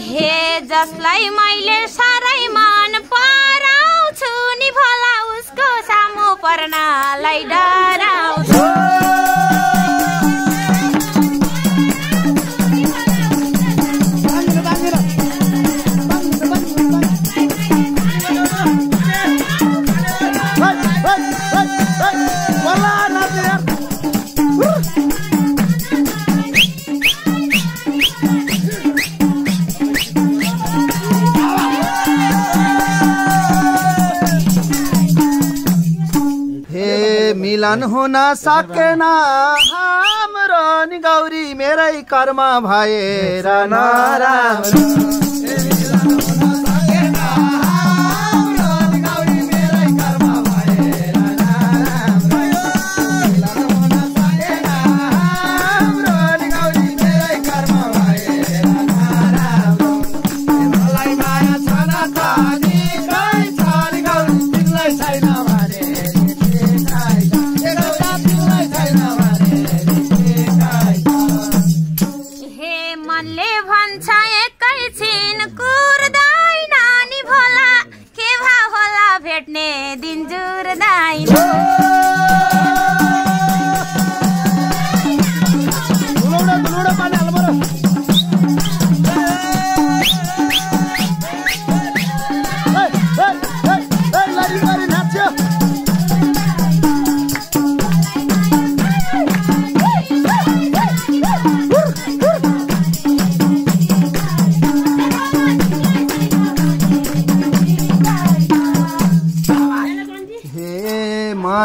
हे जसलाई मैले साह्रै मन पराउँछु नि भला उसको सामु पर्नलाई डराउँछु मिलन हुन सकेन। हाम्रो नि गौरी मेरै कर्म भएर नराम्रो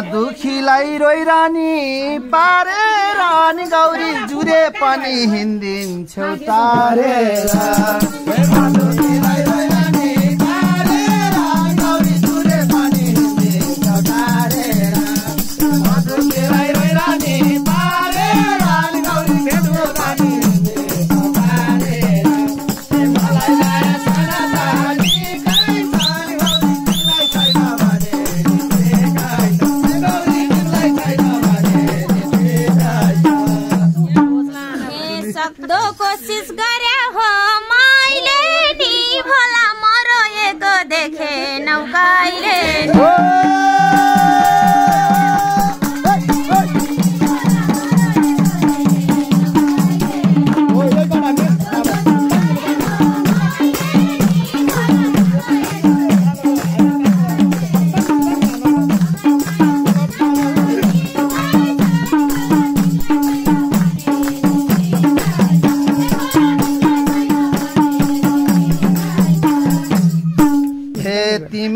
दुखीलाई रोइरानी पारेर नि गौरी जुरे पनि हिँडिदिन्छौ तारेर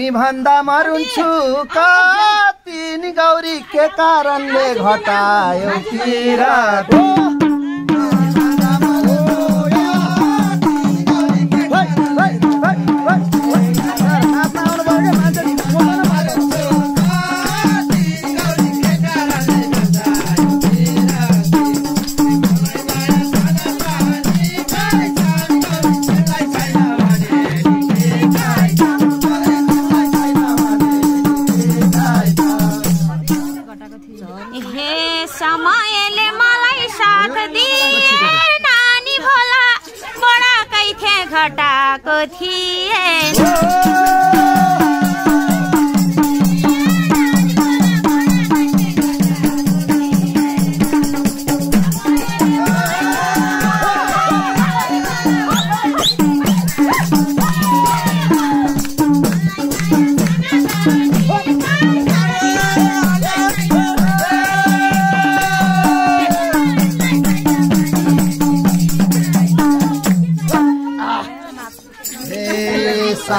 तिमी भन्दा मरुन्छु। कति गौरी के कारणले घटायो किरात 那个天。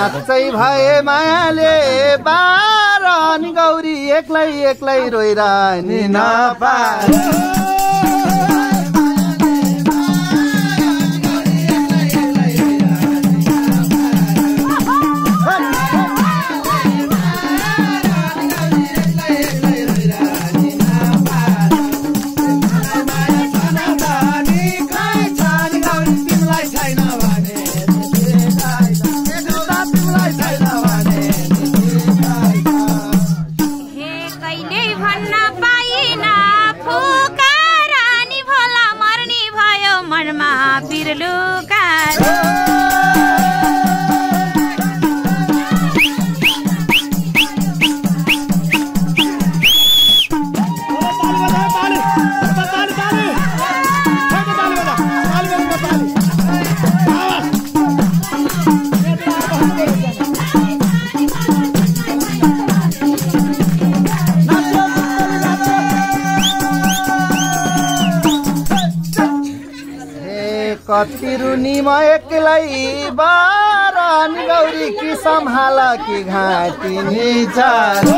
साँच्चै भए मायाले बाह्र नि गौरी एक्लै एक्लै रोइरहने नपाए कति म एक्लै बारन गौरी कि सम्हाल कि घाँटी निचार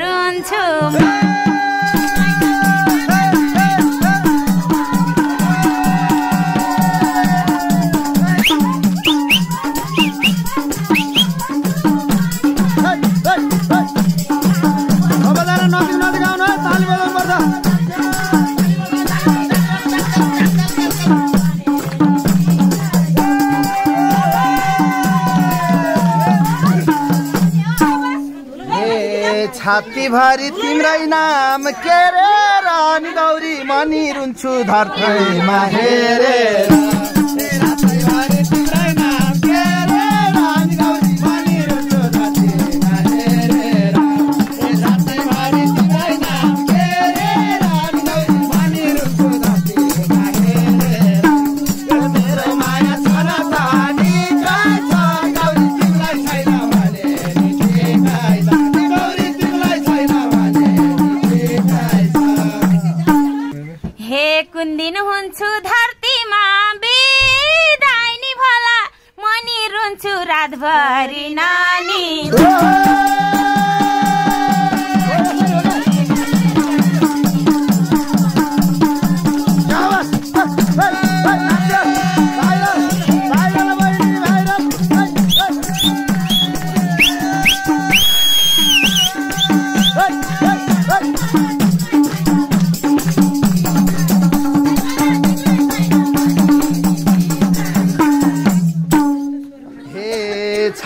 रुन्छु छातीभरि तिम्रै नाम के रे रानी गौरी मनी रुन्छु धरतीमा। हेरेर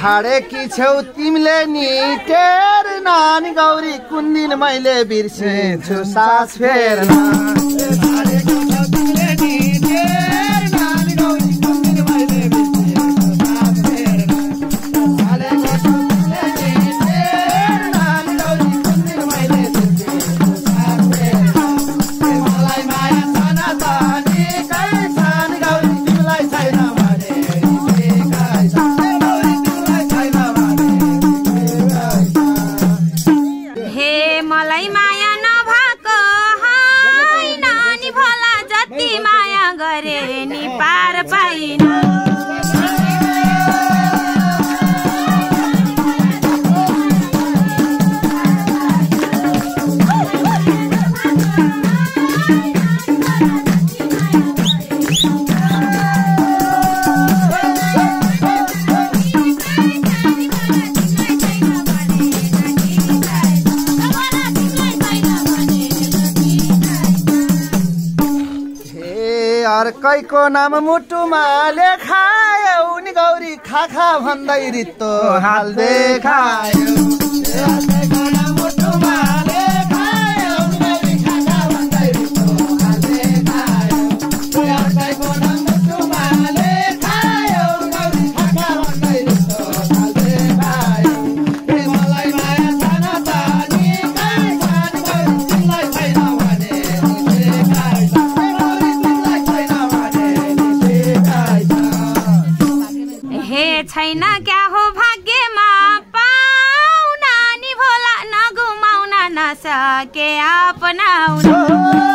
हे छाडे कि छेउ तिमीले नि टेर नानी गौरी कुन दिन मैले बिर्सेछु सास फेर्न? अर्कैको नाम मुटुमा लेखायो नि गौरी खाखा भन्दै रित्तो हाल देखायो। छैन क्या हो भाग्यमा पाउ नानी भोला नगुमाउन नसके अपनाउन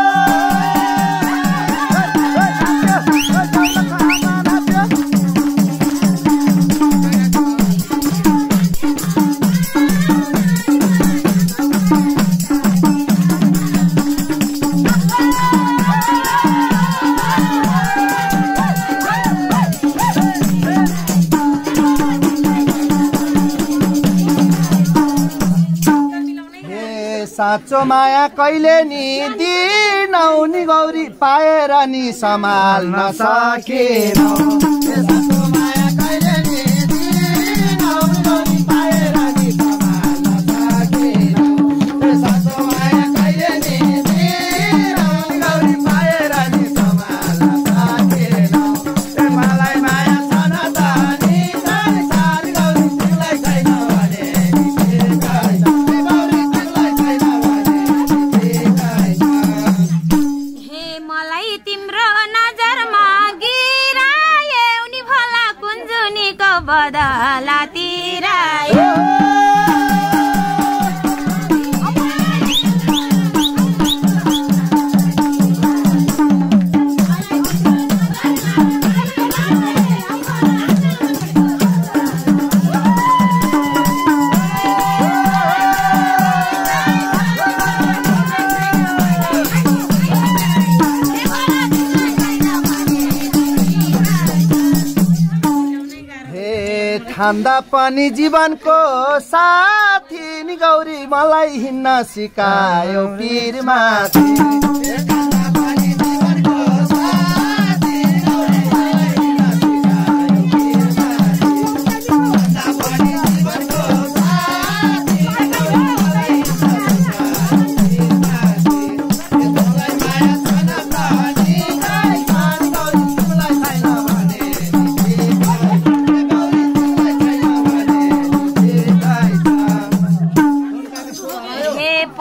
साँचो माया कहिले नि दिनौ नि गौरी पाएर नि सम्हाल्न सकेन। हे ठान्दा पनि जीवनको साथी नि गौरी मलाई हिँड्न सिकायो पिरमाथि। हे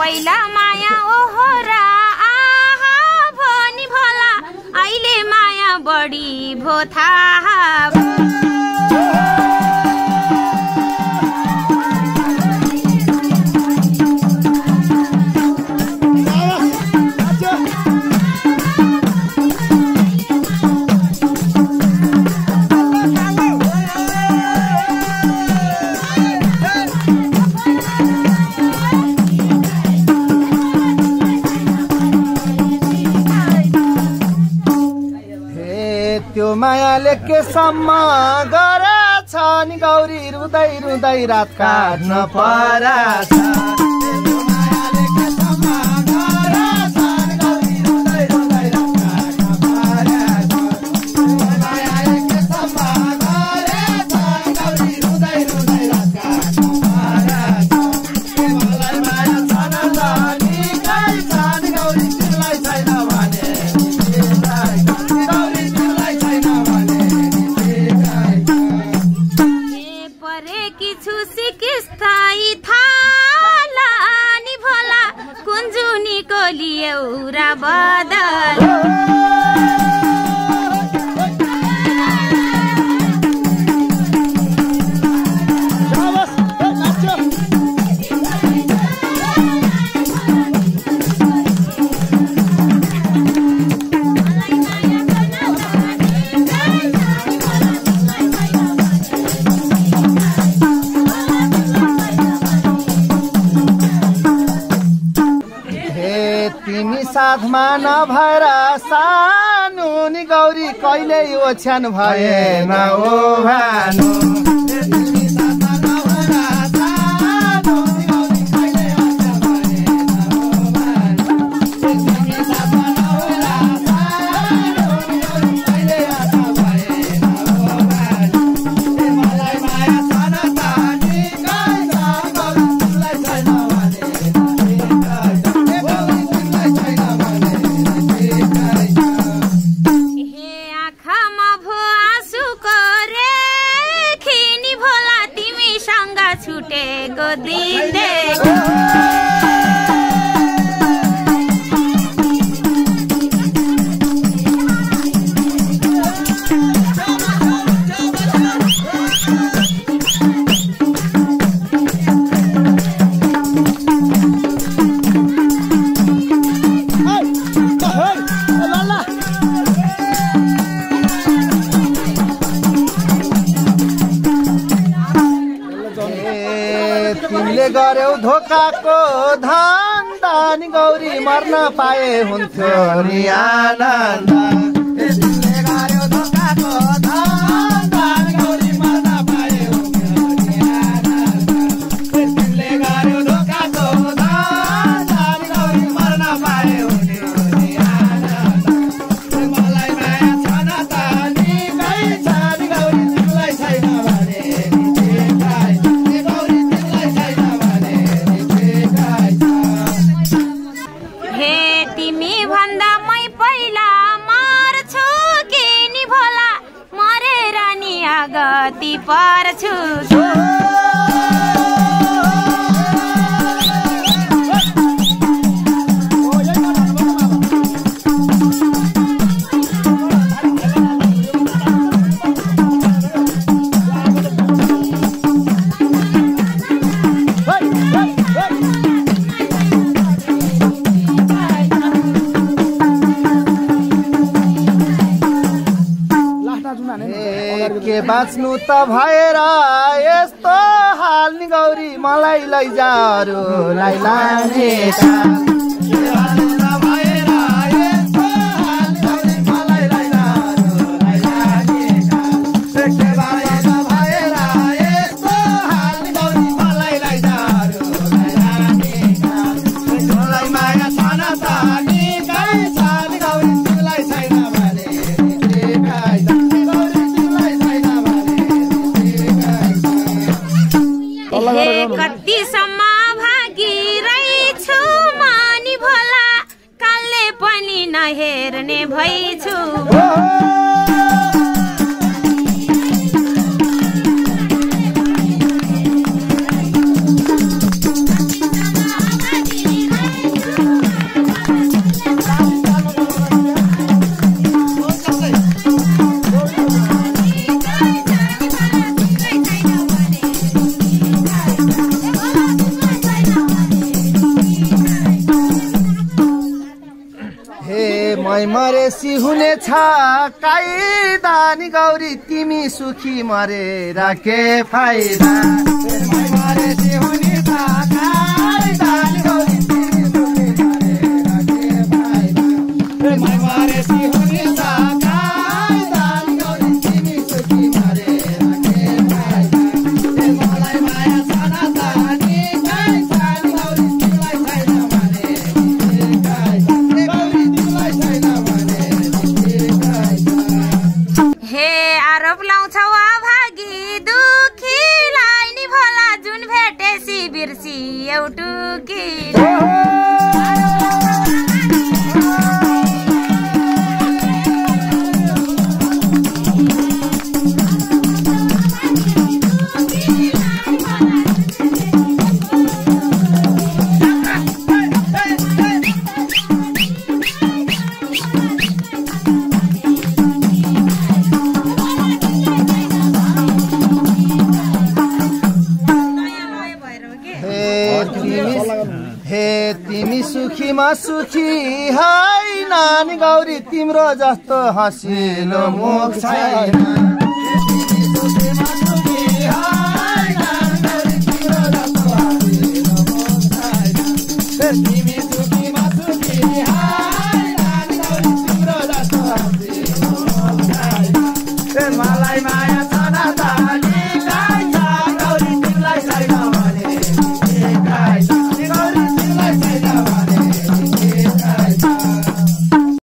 पहिला माया ओहोरा आहा भनी भला। अहिले माया बढी भो थाहा मायाले केसम्म गरेछ नि गौरी रुँदै रुँदै रात काट्न पराछ। साथमा नभएर सानो नि गौरी कहिले ओछ्यान भएन ओ भानु तिमीले गर्यौ धोकाको धन्दा नि गौरी मर्न पाए हुन्थ्यो। नि आनन्द के बाँच्नु त भएर यस्तो हाल नि गौरी मलाई लैजा अरूलाई लाने कतिसम्म भागी रहेछु मानी भोला कालले पनि नहेर्ने भइछु हे मरेसी हुनेछ काई दानी गौरी तिमी सुखी मरेर के फाइदा? आरोप लाउँछौ भागी? दुखीलाई नि भोला जुन भेटेसी बिर्सी एउटुकी हे तिमी हे तिमी सुखीमा सुखी है नानी गौरी तिम्रो जस्तो हँसिलो मुख छैन तिमी